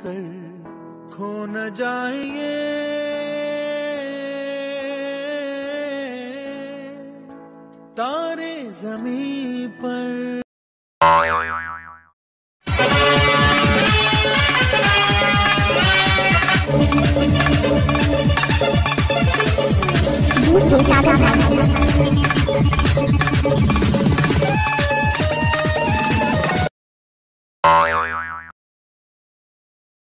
कर खो न जाएँगे। तारे ज़मीन पर।